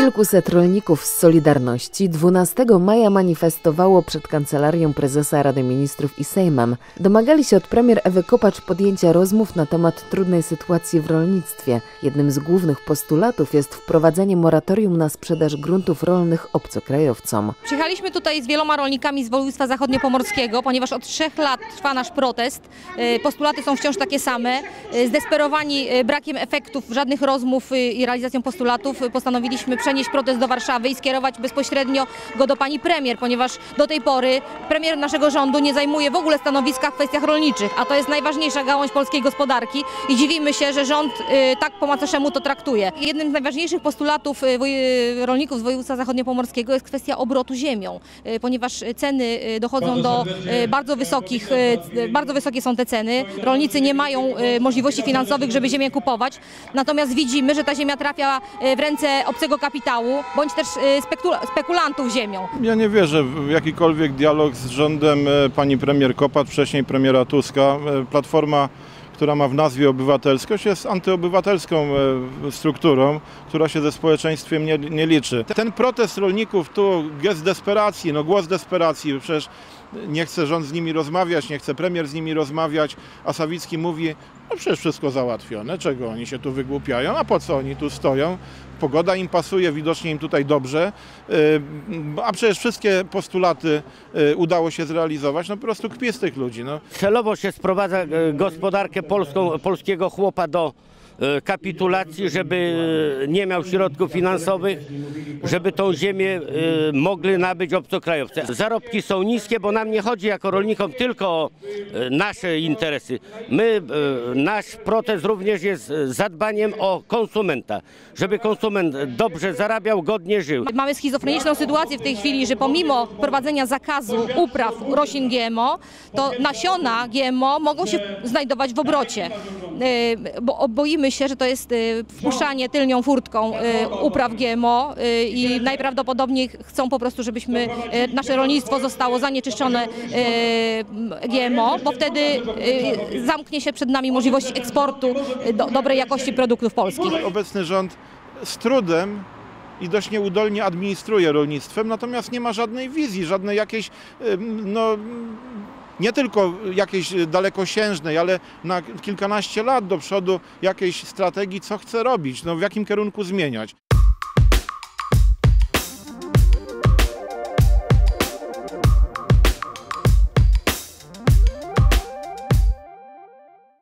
Kilkuset rolników z Solidarności 12 maja manifestowało przed Kancelarią Prezesa Rady Ministrów i Sejmem. Domagali się od premier Ewy Kopacz podjęcia rozmów na temat trudnej sytuacji w rolnictwie. Jednym z głównych postulatów jest wprowadzenie moratorium na sprzedaż gruntów rolnych obcokrajowcom. Przyjechaliśmy tutaj z wieloma rolnikami z województwa zachodniopomorskiego, ponieważ od trzech lat trwa nasz protest. Y, Postulaty są wciąż takie same. Y, Zdesperowani y, brakiem efektów, żadnych rozmów i realizacją postulatów, postanowiliśmy przenieść protest do Warszawy i skierować bezpośrednio go do pani premier, ponieważ do tej pory premier naszego rządu nie zajmuje w ogóle stanowiska w kwestiach rolniczych, a to jest najważniejsza gałąź polskiej gospodarki i dziwimy się, że rząd y, tak po macoszemu to traktuje. Jednym z najważniejszych postulatów y, woj- rolników z województwa zachodniopomorskiego jest kwestia obrotu ziemią, y, ponieważ ceny y, dochodzą do y, bardzo wysokich, y, bardzo wysokie są te ceny. Rolnicy nie mają y, możliwości finansowych, żeby ziemię kupować. Natomiast widzimy, że ta ziemia trafia y, w ręce obcego kapitału bądź też y, spekula- spekulantów ziemią. Ja nie wierzę w jakikolwiek dialog z rządem e, pani premier Kopacz, wcześniej premiera Tuska. E, Platforma, która ma w nazwie obywatelskość, jest antyobywatelską e, strukturą, która się ze społeczeństwem nie, nie liczy. Ten protest rolników tu gest desperacji, no głos desperacji, przecież nie chce rząd z nimi rozmawiać, nie chce premier z nimi rozmawiać, a Sawicki mówi, no przecież wszystko załatwione, czego oni się tu wygłupiają, a po co oni tu stoją? Pogoda im pasuje, widocznie im tutaj dobrze, Yy, a przecież wszystkie postulaty yy, udało się zrealizować, no po prostu kpię z tych ludzi. No. Celowo się sprowadza e, gospodarkę polską, polskiego chłopa do kapitulacji, żeby e, nie miał środków finansowych, żeby tą ziemię e, mogli nabyć obcokrajowcy. Zarobki są niskie, bo nam nie chodzi jako rolnikom tylko o e, nasze interesy. My, e, nasz protest również jest e, zadbaniem o konsumenta, żeby konsument dobrze zarabiał, godnie żył. Mamy schizofreniczną sytuację w tej chwili, że pomimo wprowadzenia zakazu upraw roślin GMO, to nasiona GMO mogą się znajdować w obrocie. Bo boimy się, że to jest yy, wpuszczanie tylnią furtką yy, upraw GMO yy, i najprawdopodobniej chcą po prostu, żebyśmy nasze rolnictwo zostało zanieczyszczone GMO, bo wtedy zamknie się przed nami możliwość eksportu do, dobrej jakości produktów polskich. Obecny rząd z trudem i dość nieudolnie administruje rolnictwem, natomiast nie ma żadnej wizji, żadnej jakiejś, no, nie tylko jakiejś dalekosiężnej, ale na kilkanaście lat do przodu jakiejś strategii, co chce robić, no, w jakim kierunku zmieniać.